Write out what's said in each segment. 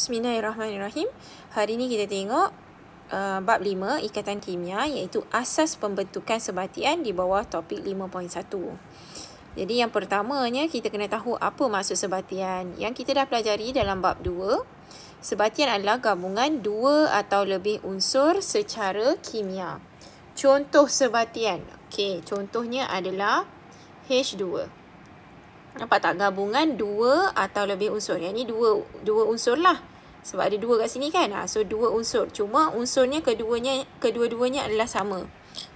Bismillahirrahmanirrahim. Hari ini kita tengok uh, bab 5 ikatan kimia iaitu asas pembentukan sebatian di bawah topik 5.1. Jadi yang pertamanya kita kena tahu apa maksud sebatian. Yang kita dah pelajari dalam bab 2, sebatian adalah gabungan dua atau lebih unsur secara kimia. Contoh sebatian. Okey, contohnya adalah H2. Nampak tak gabungan dua atau lebih unsur. Yang ni dua dua unsur lah. Sebab ada dua kat sini kan. Ha, so dua unsur. Cuma unsurnya keduanya kedua-duanya adalah sama.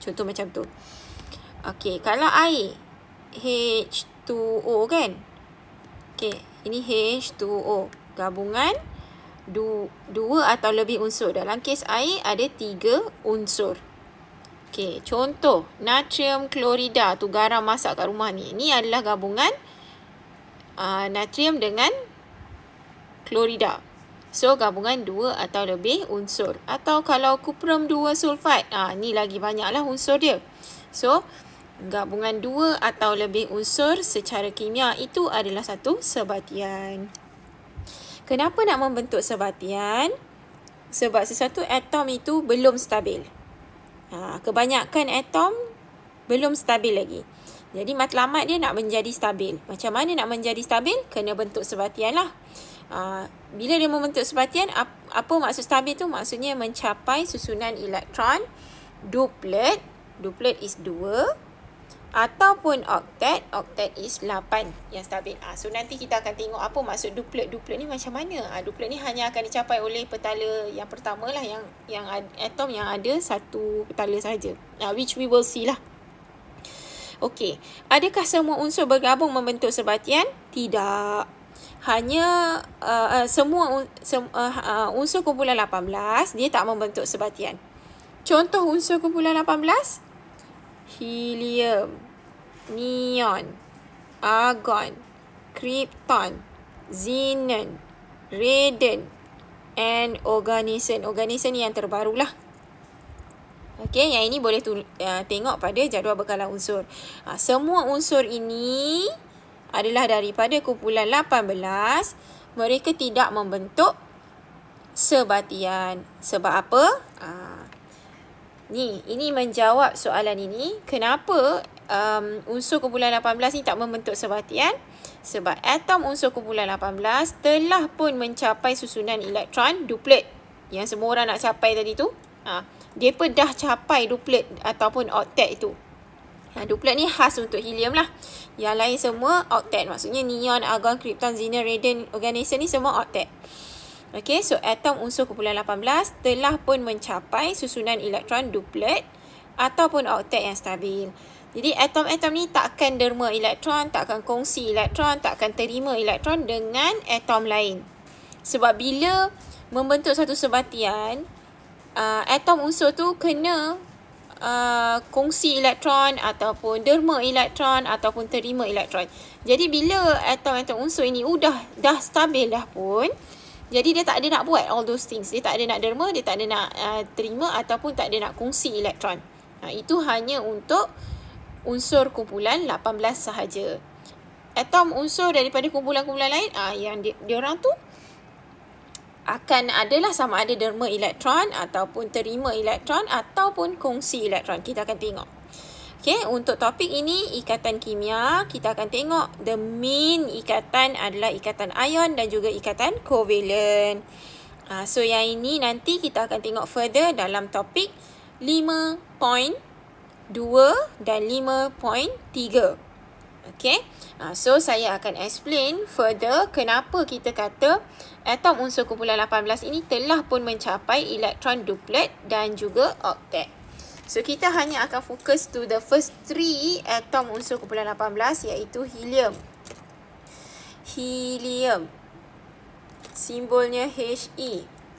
Contoh macam tu. Okey, kalau air H2O kan. Okey, ini H2O. Gabungan du, dua atau lebih unsur. Dalam kes air ada tiga unsur. Okey, contoh natrium klorida tu garam masak kat rumah ni. Ini adalah gabungan uh, natrium dengan klorida. So gabungan dua atau lebih unsur. Atau kalau kuprum 2 sulfat, ah ni lagi banyaklah unsur dia. So gabungan dua atau lebih unsur secara kimia itu adalah satu sebatian. Kenapa nak membentuk sebatian? Sebab sesuatu atom itu belum stabil. Ha, kebanyakan atom belum stabil lagi. Jadi matlamat dia nak menjadi stabil. Macam mana nak menjadi stabil? Kena bentuk sebatian lah. Uh, bila dia membentuk sebatian, ap, apa maksud stabil tu? Maksudnya mencapai susunan elektron duplet. Duplet is 2. Ataupun oktet. Oktet is 8 yang stabil. Uh, so nanti kita akan tengok apa maksud duplet. Duplet ni macam mana? Uh, duplet ni hanya akan dicapai oleh petala yang pertama lah. Yang, yang atom yang ada satu petala saja. Uh, which we will see lah. Okey, adakah semua unsur bergabung membentuk sebatian? Tidak. Hanya uh, uh, semua sem, uh, uh, unsur kumpulan 18 dia tak membentuk sebatian. Contoh unsur kumpulan 18 helium, neon, argon, krypton, xenon, radon and organison. Organison ni yang terbarulah. Okey, yang ini boleh tu, uh, tengok pada jadual bekalan unsur. Uh, semua unsur ini adalah daripada kumpulan 18. Mereka tidak membentuk sebatian. Sebab apa? Uh, ni, ini menjawab soalan ini. Kenapa um, unsur kumpulan 18 ni tak membentuk sebatian? Sebab atom unsur kumpulan 18 telah pun mencapai susunan elektron duplet. Yang semua orang nak capai tadi tu. Ha, dia pun dah capai duplet ataupun oktet itu. Ha, duplet ni khas untuk helium lah. Yang lain semua oktet. Maksudnya neon, argon, krypton, xenon, radon, organison ni semua oktet. Okay, so atom unsur kumpulan 18 telah pun mencapai susunan elektron duplet ataupun oktet yang stabil. Jadi atom-atom ni takkan derma elektron, takkan kongsi elektron, takkan terima elektron dengan atom lain. Sebab bila membentuk satu sebatian, uh, atom unsur tu kena uh, kongsi elektron ataupun derma elektron ataupun terima elektron. Jadi bila atom-atom unsur ini sudah dah stabil dah pun jadi dia tak ada nak buat all those things. Dia tak ada nak derma, dia tak ada nak uh, terima ataupun tak ada nak kongsi elektron. Uh, itu hanya untuk unsur kumpulan 18 sahaja. Atom unsur daripada kumpulan-kumpulan lain uh, yang dia, dia orang tu akan adalah sama ada derma elektron ataupun terima elektron ataupun kongsi elektron. Kita akan tengok. Okay, untuk topik ini ikatan kimia, kita akan tengok the main ikatan adalah ikatan ion dan juga ikatan covalent. Uh, so yang ini nanti kita akan tengok further dalam topik 5.2 dan 5.3. Okay. Uh, so saya akan explain further kenapa kita kata atom unsur kumpulan 18 ini telah pun mencapai elektron duplet dan juga oktet. So kita hanya akan fokus to the first three atom unsur kumpulan 18 iaitu helium. Helium. Simbolnya He.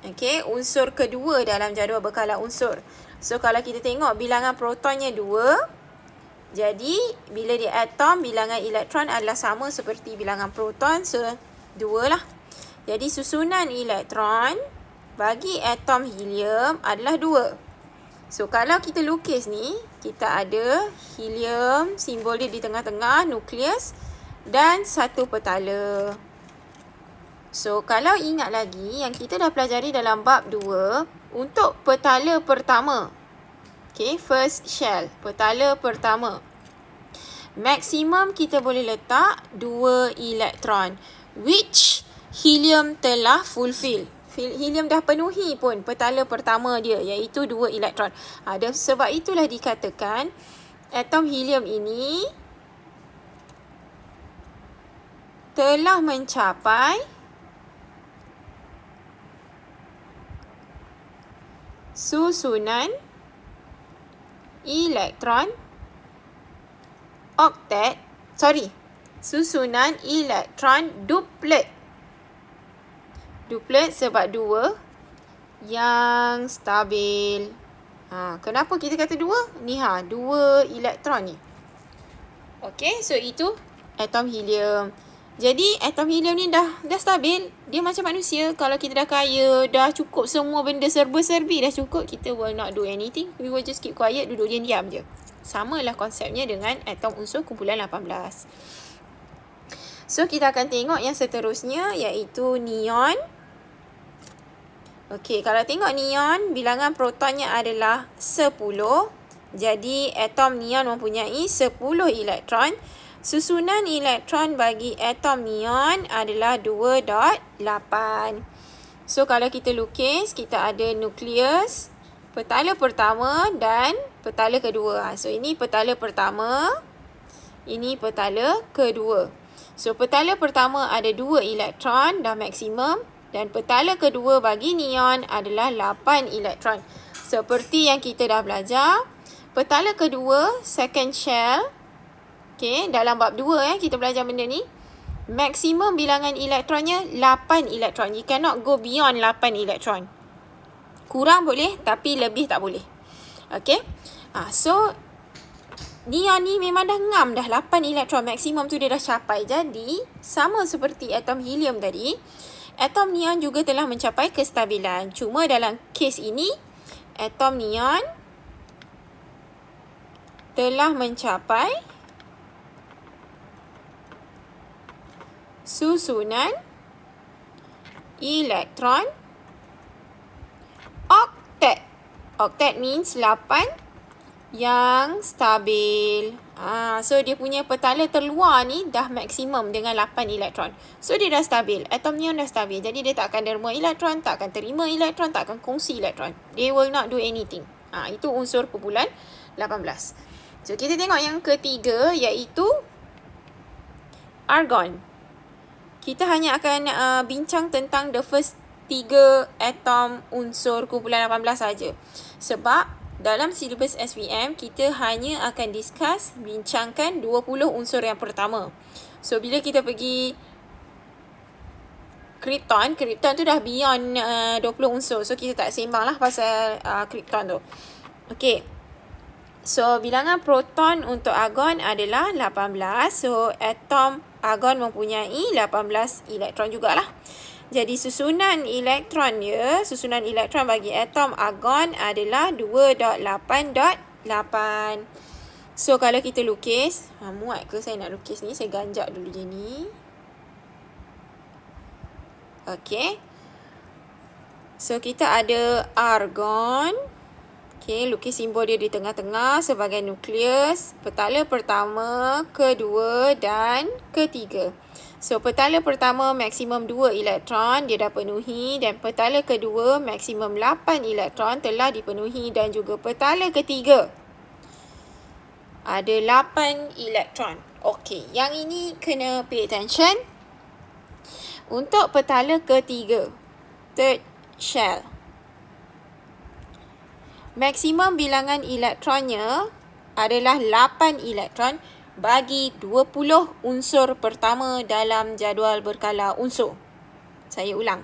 Okay, unsur kedua dalam jadual bekalan unsur. So kalau kita tengok bilangan protonnya 2 jadi, bila dia atom, bilangan elektron adalah sama seperti bilangan proton. So, dua lah. Jadi, susunan elektron bagi atom helium adalah dua. So, kalau kita lukis ni, kita ada helium, simbol dia di tengah-tengah, nukleus dan satu petala. So, kalau ingat lagi yang kita dah pelajari dalam bab 2 untuk petala pertama. Okay, first shell. Petala pertama. Maksimum kita boleh letak 2 elektron. Which helium telah fulfill. Helium dah penuhi pun petala pertama dia iaitu 2 elektron. Ha, sebab itulah dikatakan atom helium ini telah mencapai susunan elektron oktet sorry susunan elektron duplet. Duplet sebab dua yang stabil. Ha, kenapa kita kata dua? Ni ha dua elektron ni. Okey so itu atom helium jadi atom helium ni dah dah stabil. Dia macam manusia. Kalau kita dah kaya, dah cukup semua benda serba-serbi dah cukup, kita will not do anything. We will just keep quiet, duduk diam-diam je. Sama lah konsepnya dengan atom unsur kumpulan 18. So kita akan tengok yang seterusnya iaitu neon. Okey, kalau tengok neon, bilangan protonnya adalah 10. Jadi atom neon mempunyai 10 elektron. Susunan elektron bagi atom neon adalah 2.8. So kalau kita lukis, kita ada nukleus, petala pertama dan petala kedua. So ini petala pertama, ini petala kedua. So petala pertama ada 2 elektron dah maksimum dan petala kedua bagi neon adalah 8 elektron. Seperti yang kita dah belajar, petala kedua second shell Okay, dalam bab 2 eh, kita belajar benda ni. Maksimum bilangan elektronnya 8 elektron. You cannot go beyond 8 elektron. Kurang boleh, tapi lebih tak boleh. Okay. Ha, so, neon ni memang dah ngam dah 8 elektron. Maksimum tu dia dah capai. Jadi, sama seperti atom helium tadi, atom neon juga telah mencapai kestabilan. Cuma dalam kes ini, atom neon telah mencapai susunan elektron oktet. Oktet means 8 yang stabil. Ah, so dia punya petala terluar ni dah maksimum dengan 8 elektron. So dia dah stabil. Atom neon dah stabil. Jadi dia tak akan derma elektron, tak akan terima elektron, tak akan kongsi elektron. They will not do anything. Ah, itu unsur kumpulan 18. So kita tengok yang ketiga iaitu argon kita hanya akan uh, bincang tentang the first tiga atom unsur kumpulan 18 saja. Sebab dalam silibus SPM kita hanya akan discuss bincangkan 20 unsur yang pertama. So bila kita pergi krypton, krypton tu dah beyond uh, 20 unsur. So kita tak sembang lah pasal uh, krypton tu. Okay. So bilangan proton untuk argon adalah 18. So atom argon mempunyai 18 elektron jugalah. Jadi susunan elektron dia, susunan elektron bagi atom argon adalah 2.8.8. So kalau kita lukis, ha, muat ke saya nak lukis ni? Saya ganjak dulu je ni. Okay. So kita ada argon. Okay, lukis simbol dia di tengah-tengah sebagai nukleus. Petala pertama, kedua dan ketiga. So, petala pertama maksimum 2 elektron dia dah penuhi dan petala kedua maksimum 8 elektron telah dipenuhi dan juga petala ketiga ada 8 elektron. Okey, yang ini kena pay attention. Untuk petala ketiga, third shell. Maksimum bilangan elektronnya adalah 8 elektron bagi 20 unsur pertama dalam jadual berkala unsur. Saya ulang.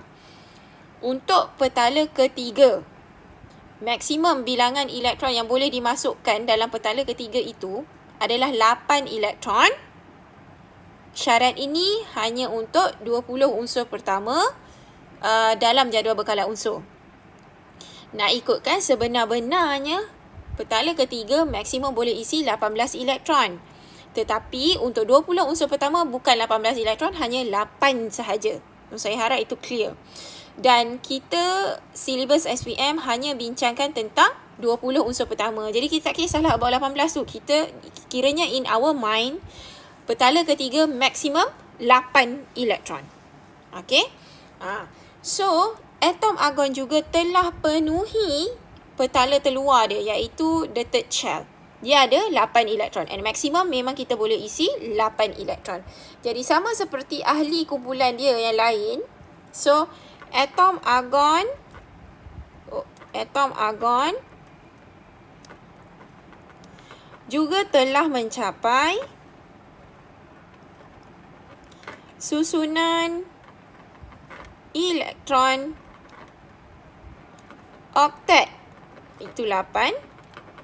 Untuk petala ketiga, maksimum bilangan elektron yang boleh dimasukkan dalam petala ketiga itu adalah 8 elektron. Syarat ini hanya untuk 20 unsur pertama uh, dalam jadual berkala unsur. Nak ikutkan sebenar-benarnya petala ketiga maksimum boleh isi 18 elektron. Tetapi untuk 20 unsur pertama bukan 18 elektron hanya 8 sahaja. Saya harap itu clear. Dan kita silibus SPM hanya bincangkan tentang 20 unsur pertama. Jadi kita tak kisahlah bawah 18 tu. Kita kiranya in our mind, petala ketiga maksimum 8 elektron. Okay. Ha. So, atom argon juga telah penuhi petala terluar dia iaitu the third shell. Dia ada 8 elektron and maksimum memang kita boleh isi 8 elektron. Jadi sama seperti ahli kumpulan dia yang lain. So, atom argon oh, atom argon juga telah mencapai susunan elektron oktet itu 8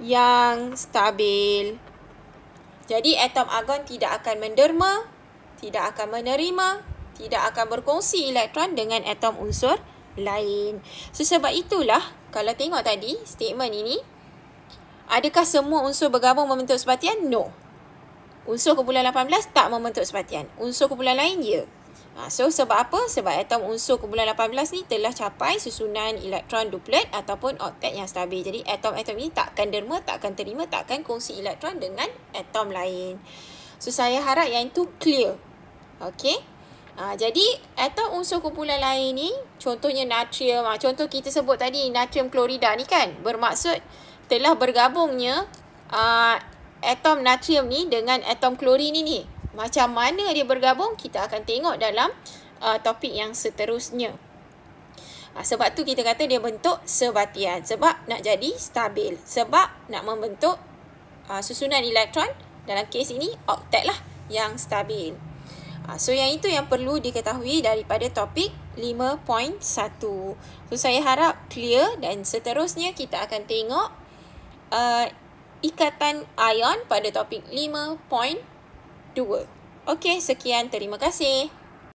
yang stabil. Jadi atom argon tidak akan menderma, tidak akan menerima, tidak akan berkongsi elektron dengan atom unsur lain. So, sebab itulah kalau tengok tadi statement ini, adakah semua unsur bergabung membentuk sebatian? No. Unsur kumpulan 18 tak membentuk sebatian. Unsur kumpulan lain, ya. Ha, so sebab apa? Sebab atom unsur kumpulan 18 ni telah capai susunan elektron duplet ataupun oktet yang stabil. Jadi atom-atom ini takkan derma, takkan terima, takkan kongsi elektron dengan atom lain. So saya harap yang itu clear. Okay. Ha, jadi atom unsur kumpulan lain ni contohnya natrium. Ha, contoh kita sebut tadi natrium klorida ni kan bermaksud telah bergabungnya uh, atom natrium ni dengan atom klorin ni ni. Macam mana dia bergabung, kita akan tengok dalam uh, topik yang seterusnya. Uh, sebab tu kita kata dia bentuk sebatian. Sebab nak jadi stabil. Sebab nak membentuk uh, susunan elektron, dalam kes ini oktet lah yang stabil. Uh, so yang itu yang perlu diketahui daripada topik 5.1. So saya harap clear dan seterusnya kita akan tengok uh, ikatan ion pada topik 5.2. Okey, sekian. Terima kasih.